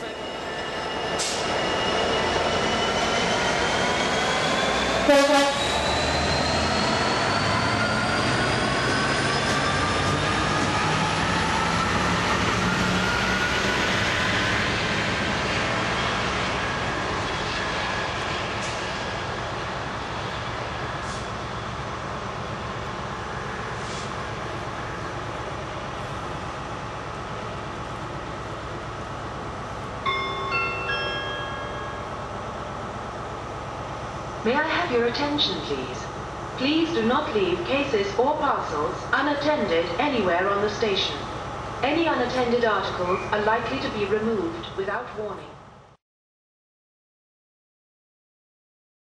Thank you. May I have your attention, please? Please do not leave cases or parcels unattended anywhere on the station. Any unattended articles are likely to be removed without warning.